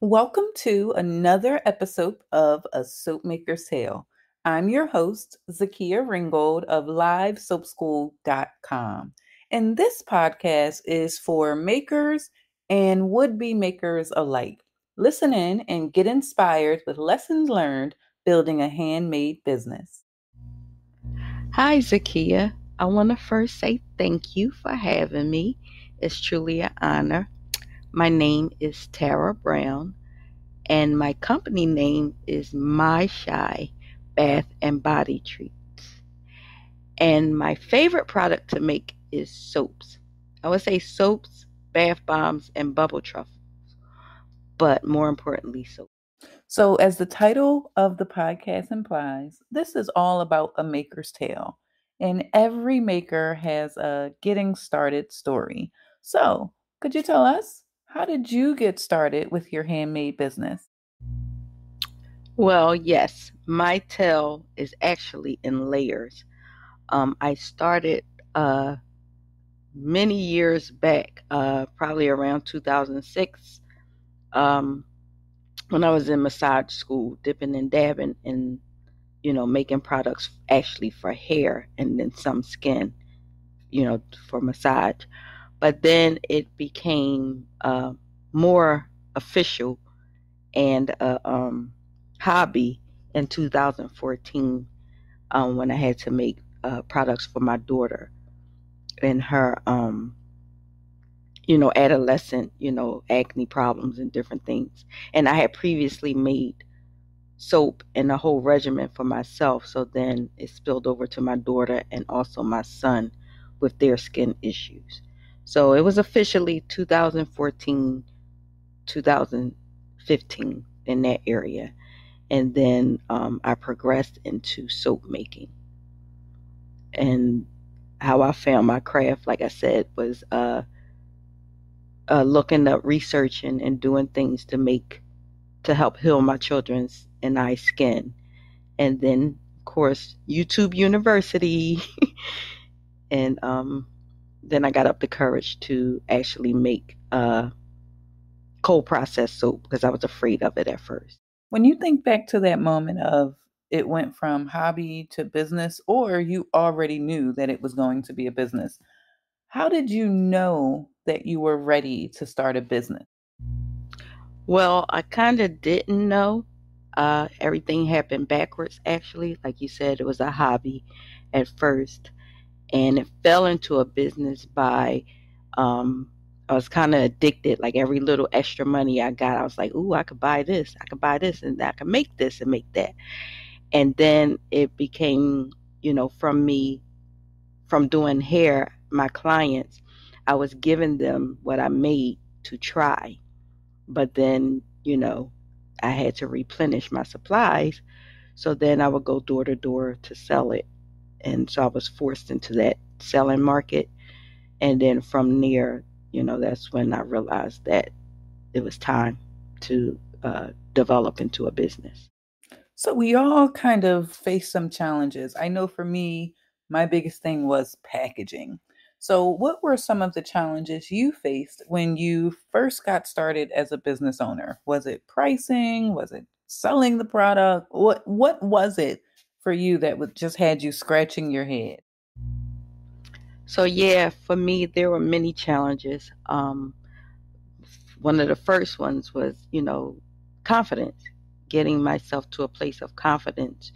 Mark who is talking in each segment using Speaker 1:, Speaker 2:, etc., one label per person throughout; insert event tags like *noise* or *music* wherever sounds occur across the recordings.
Speaker 1: Welcome to another episode of A Soap Maker's Tale. I'm your host, Zakia Ringgold of LiveSoapSchool.com. And this podcast is for makers and would be makers alike. Listen in and get inspired with lessons learned building a handmade business.
Speaker 2: Hi, Zakia. I want to first say thank you for having me. It's truly an honor. My name is Tara Brown, and my company name is My Shai Bath and Body Treats. And my favorite product to make is soaps. I would say soaps, bath bombs, and bubble truffles, but more importantly, so.
Speaker 1: So, as the title of the podcast implies, this is all about a maker's tale. And every maker has a getting started story. So, could you tell us how did you get started with your handmade business?
Speaker 2: Well, yes, my tale is actually in layers. Um, I started uh, many years back, uh, probably around 2006, um, when I was in massage school, dipping and dabbing and, you know, making products actually for hair and then some skin, you know, for massage. But then it became uh, more official and a um, hobby in 2014 um, when I had to make uh, products for my daughter and her, um, you know, adolescent, you know, acne problems and different things. And I had previously made soap and a whole regimen for myself. So then it spilled over to my daughter and also my son with their skin issues. So it was officially 2014, 2015 in that area. And then um, I progressed into soap making. And how I found my craft, like I said, was uh, uh, looking up, researching, and doing things to make, to help heal my children's and I skin. And then, of course, YouTube University. *laughs* and um, then I got up the courage to actually make uh, cold processed soap because I was afraid of it at first.
Speaker 1: When you think back to that moment of it went from hobby to business, or you already knew that it was going to be a business, how did you know that you were ready to start a business?
Speaker 2: Well, I kind of didn't know. Uh, everything happened backwards, actually. Like you said, it was a hobby at first and it fell into a business by um, I was kind of addicted. Like every little extra money I got, I was like, "Ooh, I could buy this, I could buy this, and I could make this and make that." And then it became, you know, from me, from doing hair, my clients, I was giving them what I made to try, but then, you know, I had to replenish my supplies. So then I would go door to door to sell it and so I was forced into that selling market. And then from there, you know, that's when I realized that it was time to uh, develop into a business.
Speaker 1: So we all kind of face some challenges. I know for me, my biggest thing was packaging. So, what were some of the challenges you faced when you first got started as a business owner? Was it pricing? Was it selling the product? What what was it for you that would just had you scratching your head?
Speaker 2: So yeah, for me there were many challenges. Um, one of the first ones was, you know, confidence, getting myself to a place of confidence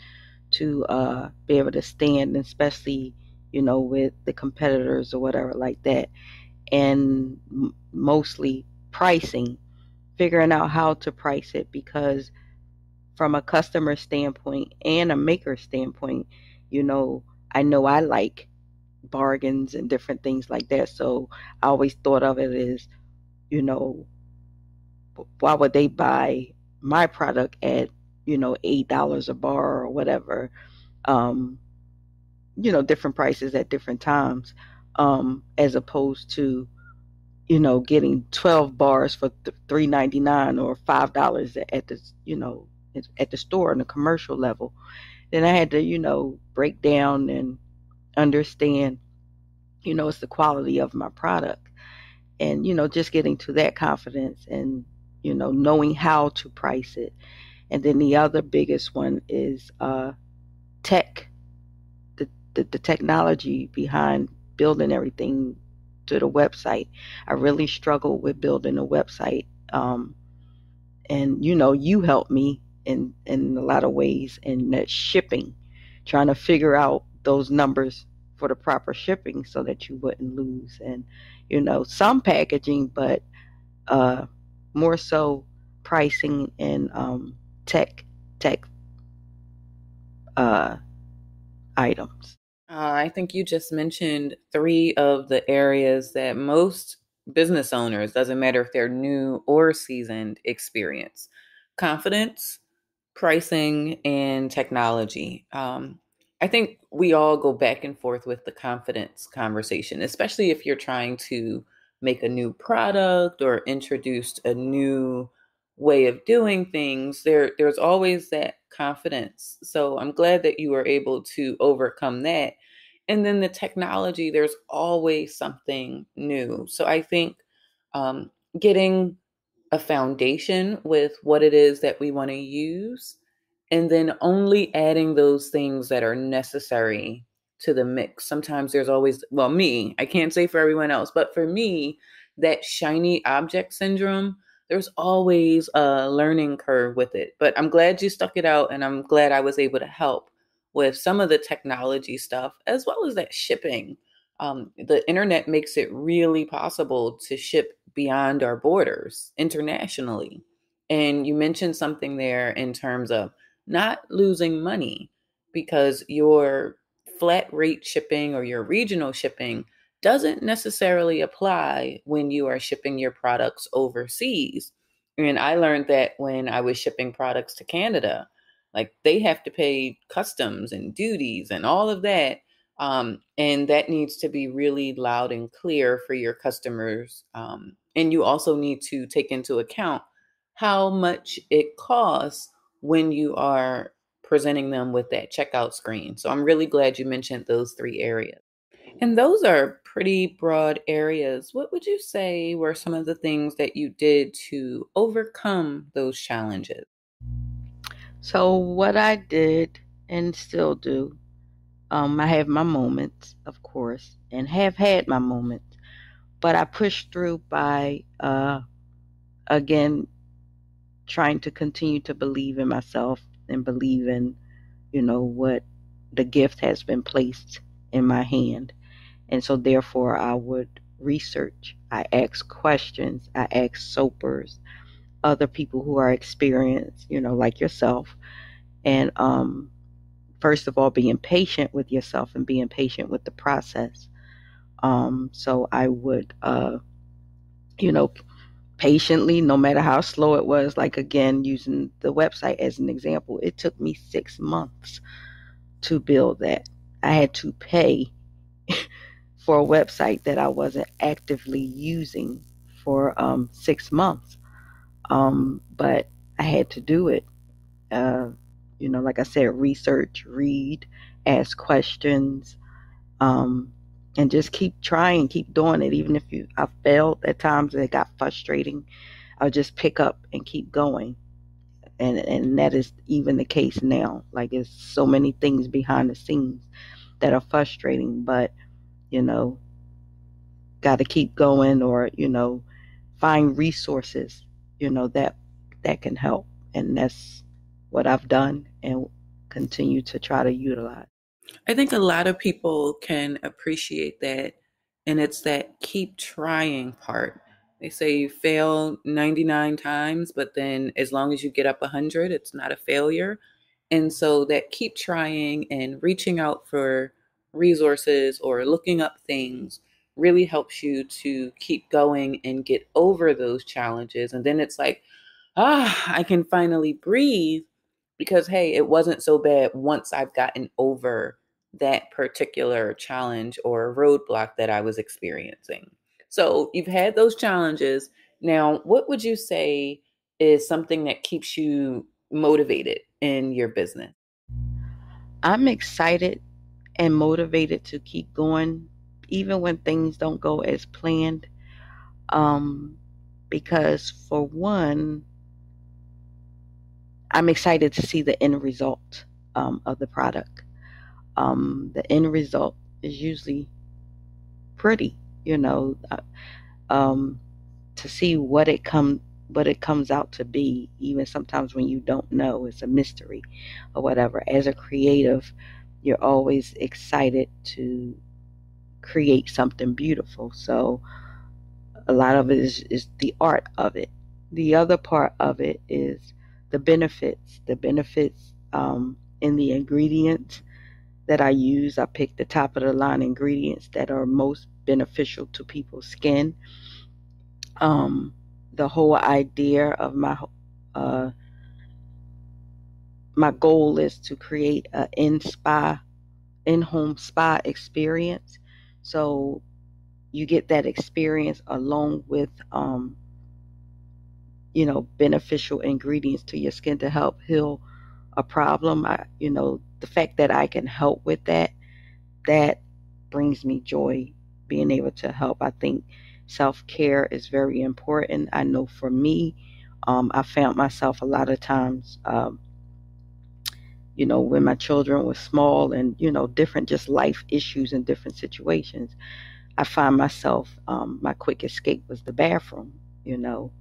Speaker 2: to uh, be able to stand, especially, you know, with the competitors or whatever like that, and m- mostly pricing, figuring out how to price it because from a customer standpoint and a maker standpoint, you know, I know I like bargains and different things like that. So I always thought of it as, you know, why would they buy my product at, you know, eight dollars a bar or whatever? Um, you know, different prices at different times, um, as opposed to, you know, getting 12 bars for $3.99 or $5 at the, you know, at the store on the commercial level. Then I had to, you know, break down and understand, you know, it's the quality of my product. And, you know, just getting to that confidence and, you know, knowing how to price it. And then the other biggest one is uh, tech, the, the, technology behind building everything to the website. I really struggled with building a website. Um, and you know, you helped me in in a lot of ways in that shipping, trying to figure out those numbers for the proper shipping so that you wouldn't lose and you know some packaging but uh more so pricing and um tech tech uh items
Speaker 1: uh, I think you just mentioned three of the areas that most business owners, doesn't matter if they're new or seasoned, experience confidence, pricing, and technology. Um, I think we all go back and forth with the confidence conversation, especially if you're trying to make a new product or introduce a new way of doing things. There, there's always that confidence. So I'm glad that you were able to overcome that. And then the technology, there's always something new. So I think um, getting a foundation with what it is that we want to use and then only adding those things that are necessary to the mix. Sometimes there's always, well, me, I can't say for everyone else, but for me, that shiny object syndrome, there's always a learning curve with it. But I'm glad you stuck it out and I'm glad I was able to help with some of the technology stuff as well as that shipping. Um, the internet makes it really possible to ship beyond our borders internationally. And you mentioned something there in terms of not losing money because your flat rate shipping or your regional shipping doesn't necessarily apply when you are shipping your products overseas. And I learned that when I was shipping products to Canada, like they have to pay customs and duties and all of that. Um, and that needs to be really loud and clear for your customers. Um, and you also need to take into account how much it costs when you are presenting them with that checkout screen. So I'm really glad you mentioned those three areas. And those are pretty broad areas. What would you say were some of the things that you did to overcome those challenges?
Speaker 2: So, what I did and still do, um, I have my moments, of course, and have had my moments, but I push through by, uh, again, trying to continue to believe in myself and believe in, you know, what the gift has been placed in my hand. And so, therefore, I would research. I ask questions. I ask soapers, other people who are experienced, you know, like yourself. And um, first of all, being patient with yourself and being patient with the process. Um, so I would, uh, you know, patiently, no matter how slow it was. Like again, using the website as an example, it took me six months to build that. I had to pay for a website that I wasn't actively using for um, six months. Um, but I had to do it. Uh, you know, like I said, research, read, ask questions. Um, and just keep trying, keep doing it. Even if you I failed at times it got frustrating, I'll just pick up and keep going. And and that is even the case now. Like there's so many things behind the scenes that are frustrating, but you know, got to keep going or you know, find resources, you know that that can help, and that's what I've done and continue to try to utilize.
Speaker 1: I think a lot of people can appreciate that. And it's that keep trying part. They say you fail 99 times, but then as long as you get up 100, it's not a failure. And so that keep trying and reaching out for resources or looking up things really helps you to keep going and get over those challenges. And then it's like, ah, I can finally breathe because, hey, it wasn't so bad once I've gotten over that particular challenge or roadblock that I was experiencing. So you've had those challenges. Now, what would you say is something that keeps you motivated in your business?
Speaker 2: I'm excited and motivated to keep going, even when things don't go as planned. Um, because, for one, I'm excited to see the end result um, of the product. Um, the end result is usually pretty, you know, uh, um, to see what it come what it comes out to be. Even sometimes when you don't know, it's a mystery or whatever. As a creative, you're always excited to create something beautiful. So a lot of it is, is the art of it. The other part of it is the benefits. The benefits um, in the ingredients that I use. I pick the top of the line ingredients that are most beneficial to people's skin. Um, the whole idea of my uh, my goal is to create an in spa, in home spa experience. So you get that experience along with, um, you know, beneficial ingredients to your skin to help heal a problem. I, you know, the fact that I can help with that, that brings me joy. Being able to help, I think self care is very important. I know for me, um, I found myself a lot of times um, you know, when my children were small and, you know, different just life issues and different situations, I find myself, um, my quick escape was the bathroom, you know,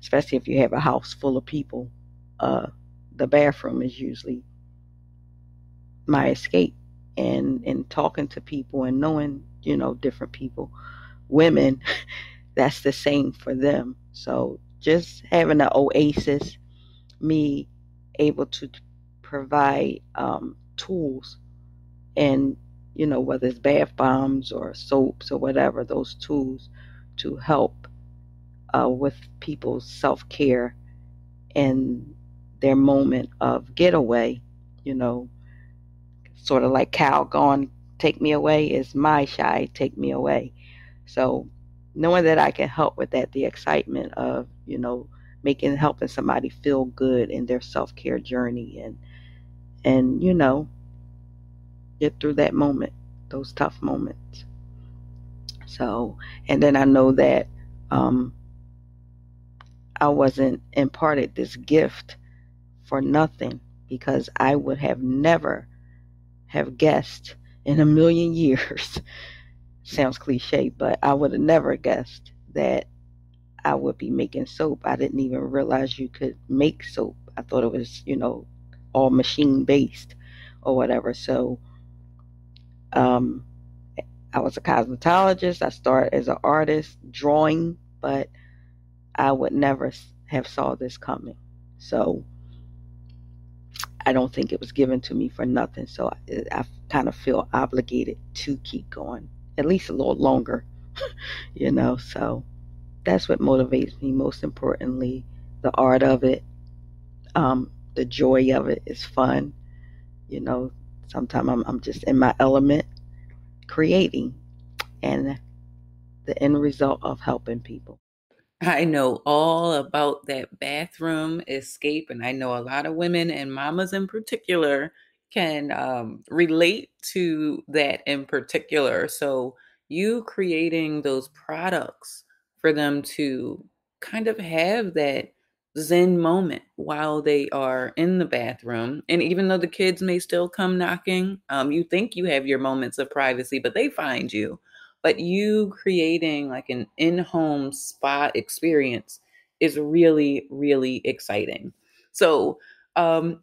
Speaker 2: especially if you have a house full of people. Uh, the bathroom is usually my escape and and talking to people and knowing you know different people women *laughs* that's the same for them so just having an oasis me able to provide um, tools. And you know whether it's bath bombs or soaps or whatever those tools to help uh, with people's self-care and their moment of getaway you know. Sort of like Calgon take me away is my Shai take me away. So knowing that i can help with that the excitement of you know making helping somebody feel good in their self-care journey and and you know get through that moment those tough moments. So and then i know that um, i wasn't imparted this gift for nothing because i would have never have guessed in a million *laughs* years. Sounds cliche but i would have never guessed that i would be making soap. I didn't even realize you could make soap. I thought it was you know all machine based or whatever. So um, I was a cosmetologist. I started as an artist drawing, but I would never have saw this coming. So I don't think it was given to me for nothing. So I, I kind of feel obligated to keep going at least a little longer, *laughs* you know. So that's what motivates me most importantly the art of it, um, the joy of it is fun. You know, sometimes I'm, I'm just in my element creating and the end result of helping people.
Speaker 1: I know all about that bathroom escape, and I know a lot of women and mamas in particular can um, relate to that in particular. So, you creating those products for them to kind of have that zen moment while they are in the bathroom. And even though the kids may still come knocking, um, you think you have your moments of privacy, but they find you. But you creating like an in home spa experience is really, really exciting. So, um,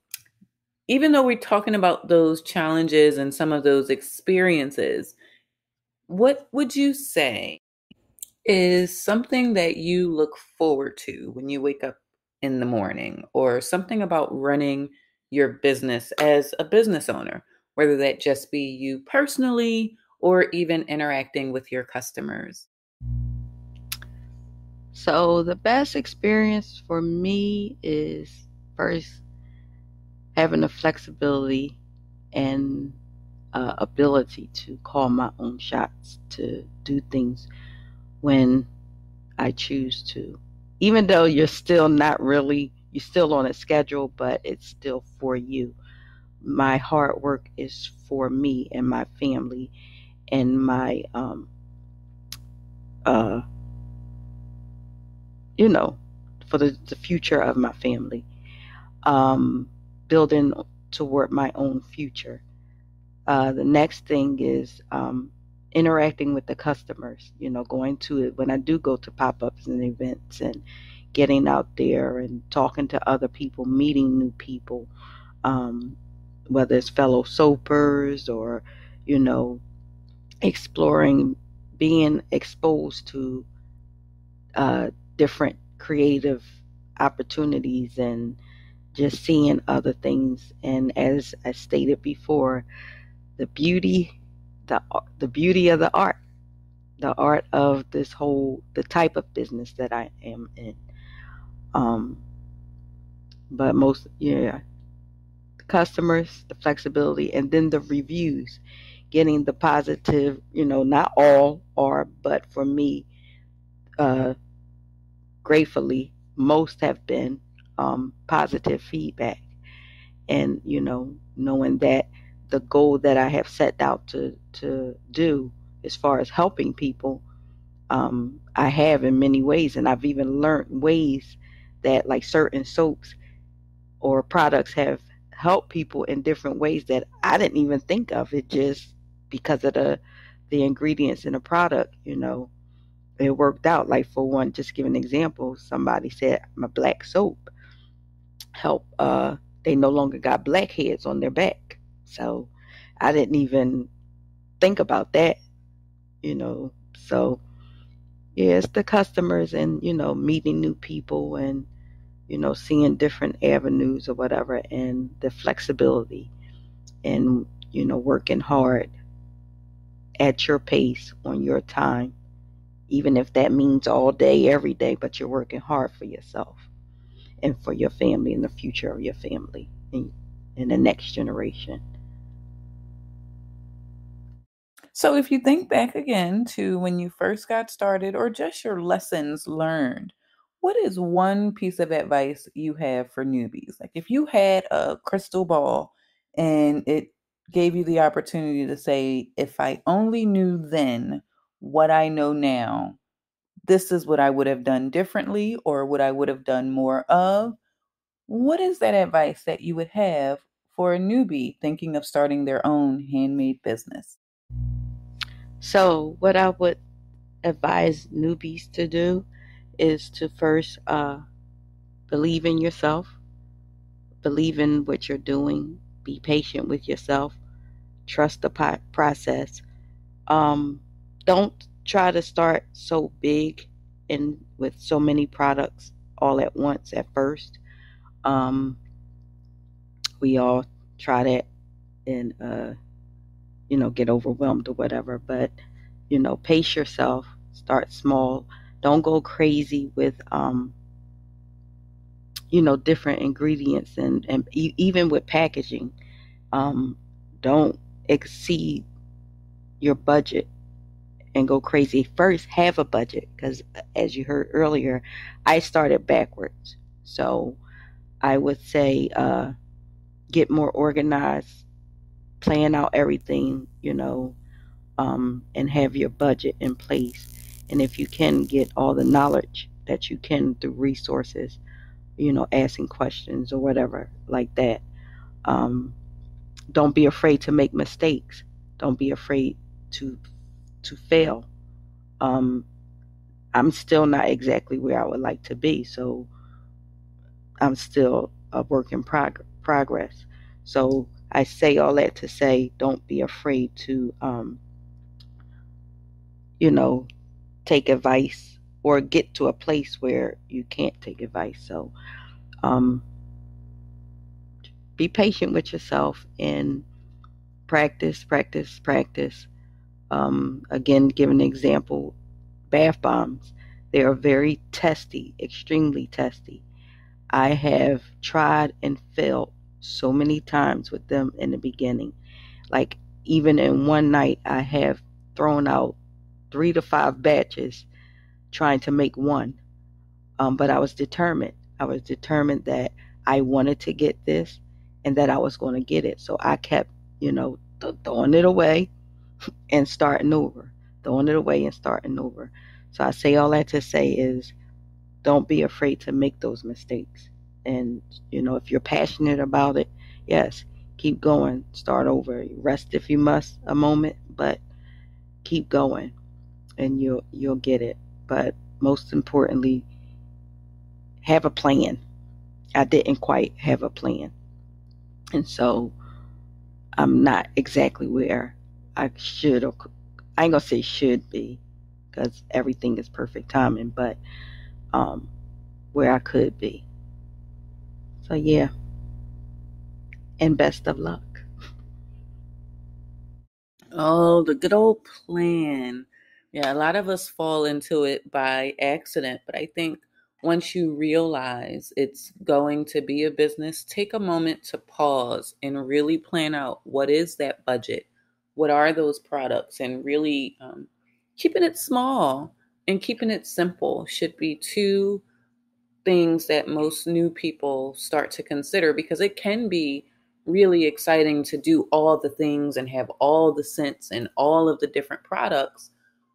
Speaker 1: even though we're talking about those challenges and some of those experiences, what would you say is something that you look forward to when you wake up in the morning or something about running your business as a business owner, whether that just be you personally or even interacting with your customers?
Speaker 2: So, the best experience for me is first having the flexibility and uh, ability to call my own shots, to do things when I choose to. Even though you're still not really, you're still on a schedule, but it's still for you. My hard work is for me and my family and my, um, uh, you know, for the, the future of my family. Um, building toward my own future. Uh, the next thing is um, interacting with the customers, you know, going to it when I do go to pop ups and events and getting out there and talking to other people, meeting new people, um, whether it's fellow soapers or, you know, exploring, being exposed to uh, different creative opportunities and just seeing other things. And as I stated before, the beauty, the the beauty of the art, the art of this whole, the type of business that I am in. Um, but most, yeah, the customers, the flexibility, and then the reviews, getting the positive. You know, not all are, but for me, uh, gratefully, most have been um, positive feedback. And, you know, knowing that the goal that I have set out to, to do as far as helping people, um, I have in many ways. And I've even learned ways that, like certain soaps or products, have helped people in different ways that I didn't even think of. It just because of the the ingredients in the product, you know, it worked out. Like for one, just give an example, somebody said my black soap help uh they no longer got blackheads on their back. So I didn't even think about that, you know. So yeah, it's the customers and, you know, meeting new people and, you know, seeing different avenues or whatever and the flexibility and, you know, working hard at your pace on your time, even if that means all day, every day, but you're working hard for yourself and for your family and the future of your family and, and the next generation.
Speaker 1: So, if you think back again to when you first got started or just your lessons learned, what is one piece of advice you have for newbies? Like, if you had a crystal ball and it gave you the opportunity to say, if I only knew then what I know now, this is what I would have done differently or what I would have done more of. What is that advice that you would have for a newbie thinking of starting their own handmade business?
Speaker 2: So, what I would advise newbies to do is to first uh, believe in yourself, believe in what you're doing, be patient with yourself, trust the process. Um, don't try to start so big and with so many products all at once at first. Um, we all try that and uh, you know get overwhelmed or whatever, but you know pace yourself. Start small. Don't go crazy with um, you know different ingredients and and e- even with packaging. Um, don't exceed your budget and go crazy. First, have a budget because, as you heard earlier, I started backwards. So I would say uh, get more organized, plan out everything, you know, um, and have your budget in place. And if you can get all the knowledge that you can through resources, you know, asking questions or whatever like that. Um, don't be afraid to make mistakes. Don't be afraid to to fail. Um, I'm still not exactly where I would like to be, so I'm still a work in prog- progress. So I say all that to say, don't be afraid to, um, you know, take advice or get to a place where you can't take advice. So, um, be patient with yourself and practice, practice, practice. Um, again, give an example bath bombs. They are very testy, extremely testy. I have tried and failed so many times with them in the beginning. Like, even in one night, I have thrown out three to five batches trying to make one. Um, but I was determined. I was determined that I wanted to get this and that I was going to get it. So I kept, you know, th- throwing it away *laughs* and starting over, throwing it away and starting over. So I say all that to say is don't be afraid to make those mistakes. And, you know, if you're passionate about it, yes, keep going, start over, rest if you must a moment, but keep going and you'll you'll get it. But most importantly, have a plan. I didn't quite have a plan. And so I'm not exactly where I should or I ain't gonna say should be because everything is perfect timing, but um, where I could be. So yeah. And best of luck.
Speaker 1: Oh, the good old plan. Yeah, a lot of us fall into it by accident, but I think once you realize it's going to be a business, take a moment to pause and really plan out what is that budget? What are those products? And really um, keeping it small and keeping it simple should be two things that most new people start to consider because it can be really exciting to do all the things and have all the scents and all of the different products.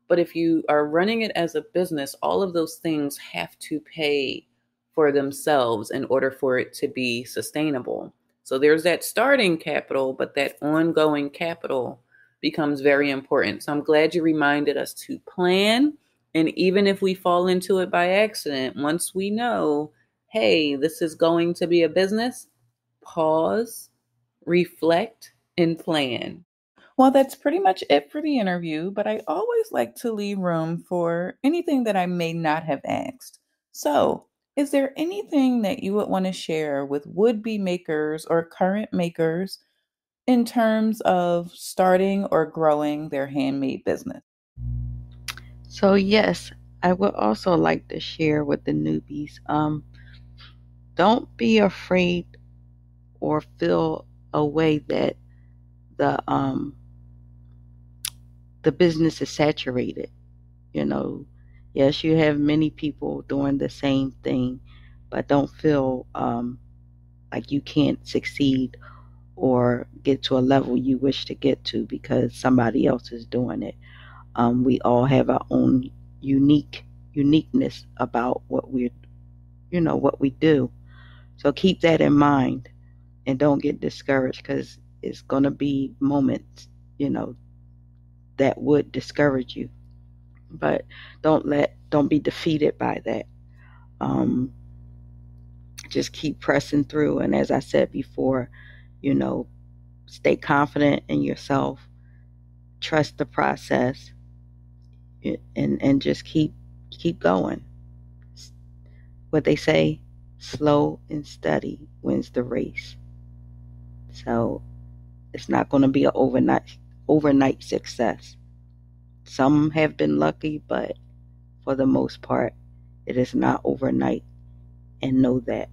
Speaker 1: But if you are running it as a business, all of those things have to pay for themselves in order for it to be sustainable. So there's that starting capital, but that ongoing capital becomes very important. So I'm glad you reminded us to plan. And even if we fall into it by accident, once we know, hey, this is going to be a business, pause, reflect, and plan. Well, that's pretty much it for the interview, but I always like to leave room for anything that I may not have asked. So, is there anything that you would want to share with would be makers or current makers in terms of starting or growing their handmade business?
Speaker 2: So, yes, I would also like to share with the newbies um, don't be afraid or feel a way that the um the business is saturated. You know, yes, you have many people doing the same thing, but don't feel um, like you can't succeed or get to a level you wish to get to because somebody else is doing it. Um, we all have our own unique uniqueness about what we're, you know, what we do. So keep that in mind and don't get discouraged because it's going to be moments, you know, that would discourage you. But don't let, don't be defeated by that. Um, just keep pressing through. And as I said before, you know, stay confident in yourself, trust the process, and and just keep keep going. What they say, slow and steady wins the race. So it's not going to be an overnight overnight success. Some have been lucky, but for the most part, it is not overnight. And know that.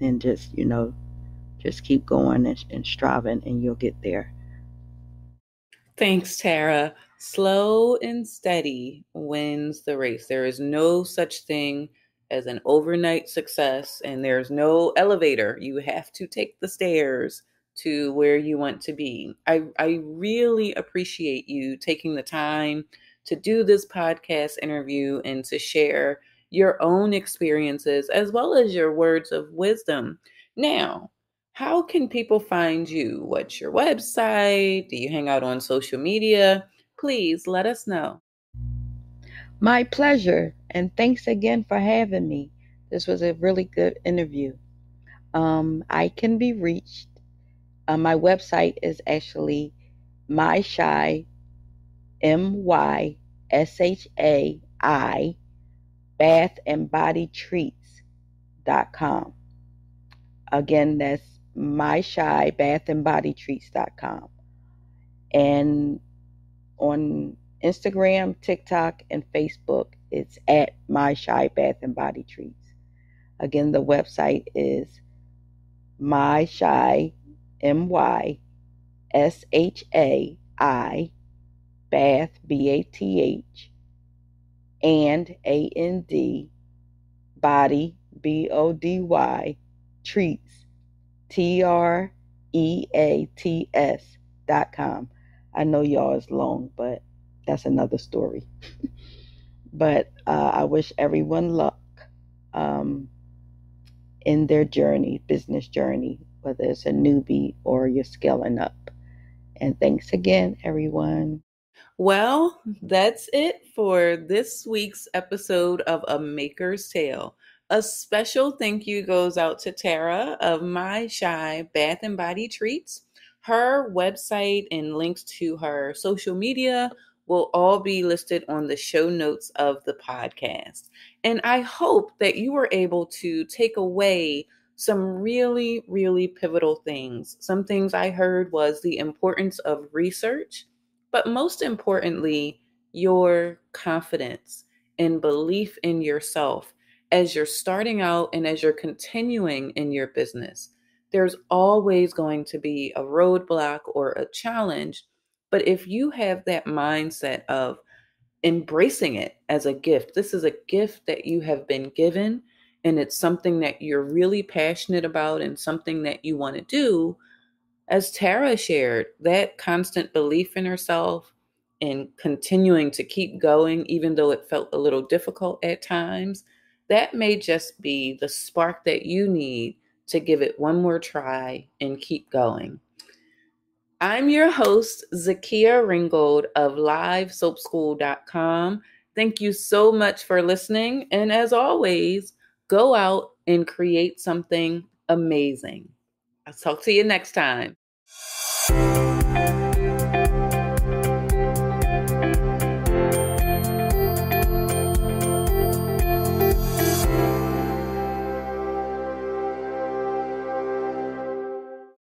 Speaker 2: And just, you know, just keep going and, and striving, and you'll get there.
Speaker 1: Thanks, Tara. Slow and steady wins the race. There is no such thing as an overnight success, and there's no elevator. You have to take the stairs to where you want to be. I, I really appreciate you taking the time to do this podcast interview and to share your own experiences as well as your words of wisdom. Now, how can people find you? What's your website? Do you hang out on social media? Please let us know.
Speaker 2: My pleasure. And thanks again for having me. This was a really good interview. Um, I can be reached uh, my website is actually my Shai, M Y S H A I, bath and body treats.com. Again, that's my Shai bath and body treats.com. And on Instagram, TikTok, and Facebook, it's at my Shai bath and body treats. Again, the website is my Shai M Y S H A I, Bath, B A T H, and A N D body B O D Y treats T R E A T S dot com. I know y'all is long, but that's another story. *laughs* but uh, I wish everyone luck um, in their journey, business journey, whether it's a newbie or you're scaling up. And thanks again, everyone.
Speaker 1: Well, that's it for this week's episode of A Maker's Tale. A special thank you goes out to Tara of My Shai Bath and Body Treats. Her website and links to her social media will all be listed on the show notes of the podcast. And I hope that you were able to take away some really, really pivotal things. Some things I heard was the importance of research but most importantly, your confidence and belief in yourself as you're starting out and as you're continuing in your business. There's always going to be a roadblock or a challenge. But if you have that mindset of embracing it as a gift, this is a gift that you have been given, and it's something that you're really passionate about and something that you want to do, as Tara shared, that constant belief in herself and continuing to keep going, even though it felt a little difficult at times, that may just be the spark that you need to give it one more try and keep going. I'm your host, Zakia Ringgold of LiveSoapSchool.com. Thank you so much for listening. And as always, go out and create something amazing. I'll talk to you next time.